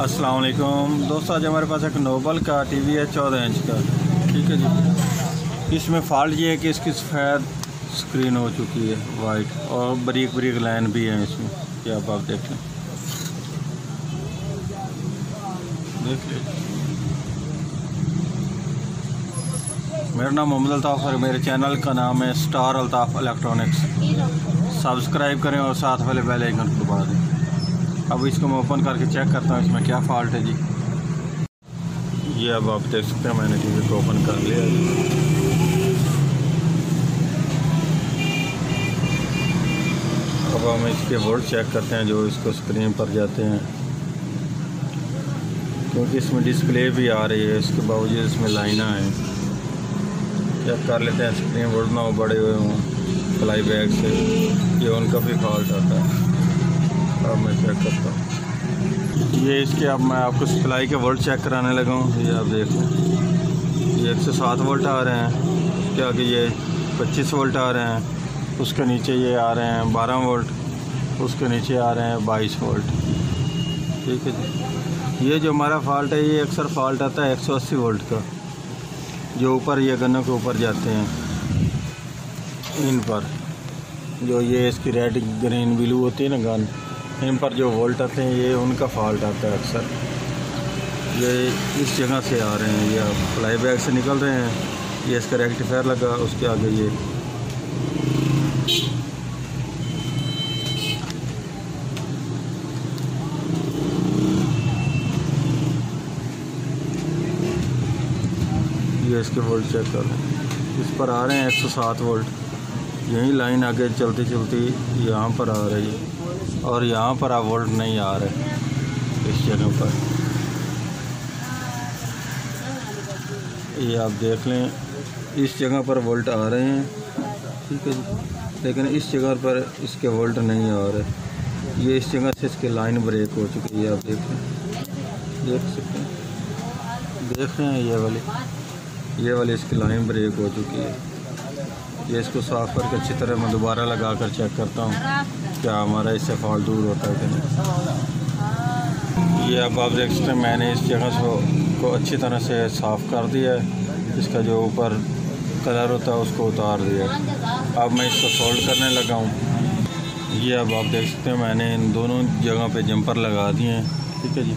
السلام علیکم۔ دوستو، آج ہمارے پاس ایک نوبل کا ٹی وی ہے، چودہ انچ کا۔ ٹھیک ہے جی۔ اس میں فالٹ یہ ہے کہ اس کی سفید سکرین ہو چکی ہے، وائٹ، اور بریک بریک لائن بھی ہیں اس میں، کیا آپ آپ دیکھ لیں دیکھ لیں۔ میرا نام محمد الطاف ہے، میرے چینل کا نام ہے سٹار الطاف الیکٹرانکس۔ سبسکرائب کریں اور ساتھ والے بیل آئکن کو دبا دیں۔ اب اس کو میں اوپن کر کے چیک کرتا ہوں اس میں کیا فالٹ ہے جی۔ یہ اب آپ دیکھ سکتے ہیں، میں نے ٹی وی کو اوپن کر لیا جی۔ اب ہم اس کے وولٹ چیک کرتے ہیں جو اس کو اسکرین پر جاتے ہیں۔ کیونکہ اس میں ڈسپلے بھی آ رہی ہے، اس کے باوجود اس میں لائنہ ہیں۔ چیک کر لیتے ہیں اسکرین وولٹ نہ ہو، بڑے ہوئے ہوں فلائی بیگ سے۔ یہ ان کا بھی فالٹ آتا ہے۔ اب میں چیک کرتا ہوں۔ یہ اس کے اب میں آپ کو سپلائی کے وولٹ چیک کرانے لگا ہوں۔ یہ آپ دیکھ لیں۔ یہ ایک سو سات وولٹ آ رہے ہیں۔ اس کے آگے یہ پچیس وولٹ آ رہے ہیں۔ اس کے نیچے یہ آ رہے ہیں بارہ وولٹ اس کے نیچے آ رہے ہیں بائیس وولٹ ٹھیک ہے جی۔ یہ جو ہمارا فالٹ ہے، یہ اکثر فالٹ آتا ہے ایک سو اسی وولٹ کا۔ جو اوپر یہ گنوں کے اوپر جاتے ہیں۔ ان پر۔ جو یہ اس کی ریڈ گرین بلو ہوتی ہے نا گن۔ ان پر جو وولٹ آتے ہیں، یہ ان کا فالٹ آتا ہے اکثر۔ یہ اس جگہ سے آ رہے ہیں، یہ فلائی بیگ سے نکل رہے ہیں۔ یہ اس کا ریکٹیفائر لگا، اس کے آگے یہ۔ یہ اس کے وولٹ چیک کر رہے ہیں۔ اس پر آ رہے ہیں، ایک سو سات وولٹ یہیں لائن آگے چلتی چلتی یہاں پر آ رہی ہے اور یہاں پر آپ وولٹ نہیں آ رہے اس جگہ پر۔ یہ آپ دیکھ لیں، اس جگہ پر وولٹ آ رہے ہیں۔ ٹھیک ہے جی۔ لیکن اس جگہ پر اس کے وولٹ نہیں آ رہے۔ یہ اس جگہ سے اس کی لائن بریک ہو چکی ہے، آپ دیکھ لیں۔ دیکھ سکتے ہیں۔ دیکھ رہے ہیں یہ والی۔ یہ والی اس کی لائن بریک ہو چکی ہے۔ یہ اس کو صاف کر کے اچھی طرح میں دوبارہ لگا کر چیک کرتا ہوں کیا ہمارا اس سے فال دور ہوتا ہے کہ نہیں۔ یہ اب آپ دیکھ سکتے ہیں، میں نے اس جگہ سے کو اچھی طرح سے صاف کر دیا ہے۔ اس کا جو اوپر کلر ہوتا ہے، اس کو اتار دیا اب میں اس کو سولڈ کرنے لگا ہوں۔ یہ اب آپ دیکھ سکتے ہیں، میں نے ان دونوں جگہ پہ جمپر لگا دیے ہیں۔ ٹھیک ہے جی۔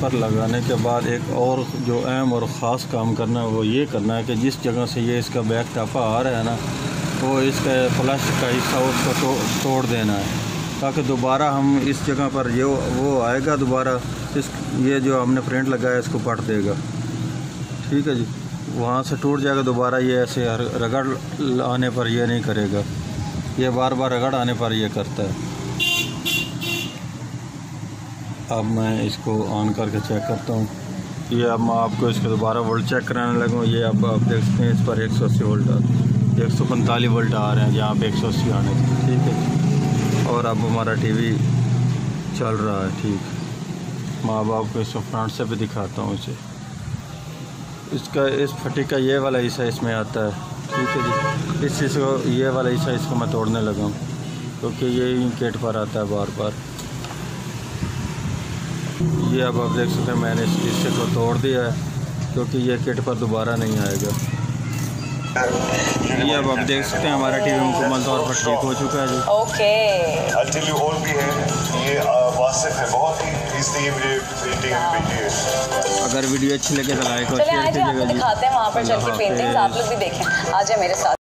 جمپر لگانے کے بعد ایک اور جو اہم اور خاص کام کرنا ہے وہ یہ کرنا ہے کہ جس جگہ سے یہ اس کا بیک ٹاپا آ رہا ہے نا، وہ اس کا پلاسٹک کا حصہ اس کو توڑ دینا ہے۔ تاکہ دوبارہ ہم اس جگہ پر یہ وہ آئے گا، دوبارہ اس یہ جو ہم نے پرنٹ لگایا اس کو پٹ دے گا۔ ٹھیک ہے جی؟ وہاں سے ٹوٹ جائے گا، دوبارہ یہ ایسے رگڑ آنے پر یہ نہیں کرے گا۔ یہ بار بار رگڑ آنے پر یہ کرتا ہے۔ اب میں اس کو آن کر کے چیک کرتا ہوں۔ یہ اب میں آپ کو اس کے دوبارہ وولٹ چیک کرانے لگوں یہ اب آپ دیکھ سکتے ہیں اس پر ایک سو اسی وولٹ ایک سو پنتالیس وولٹ آ رہے ہیں۔ جہاں پہ ایک سو اسی آنے تھے۔ ٹھیک ہے۔ اور اب ہمارا ٹی وی چل رہا ہے۔ ٹھیک۔ ماں باپ کو اس کو فرنٹ سے بھی دکھاتا ہوں اسے۔ اس کا اس پھٹی کا یہ والا حصہ اس میں آتا ہے۔ ٹھیک ہے جی۔ اس چیز کو یہ والا حصہ اس کو میں توڑنے لگا ہوں۔ کیونکہ یہ کیٹ پر آتا ہے بار بار۔ یہ اب آپ دیکھ سکتے ہیں میں نے اس حصے کو توڑ دیا ہے کیونکہ یہ کٹ پر دوبارہ نہیں آئے گا۔ یہ اب آپ دیکھ سکتے ہیں ہمارا ٹی وی مکمل طور پر ٹھیک ہو چکا ہے۔ جی اوکے بھی ہے یہ ہے بہت ہی ہے۔ اگر ویڈیو اچھی لگے تو لائک اور شیئر کیجیے گا۔ جی دکھاتے ہیں وہاں پر چل کے پینٹنگز آپ لوگ بھی دیکھیں۔ آ جائیں میرے ساتھ۔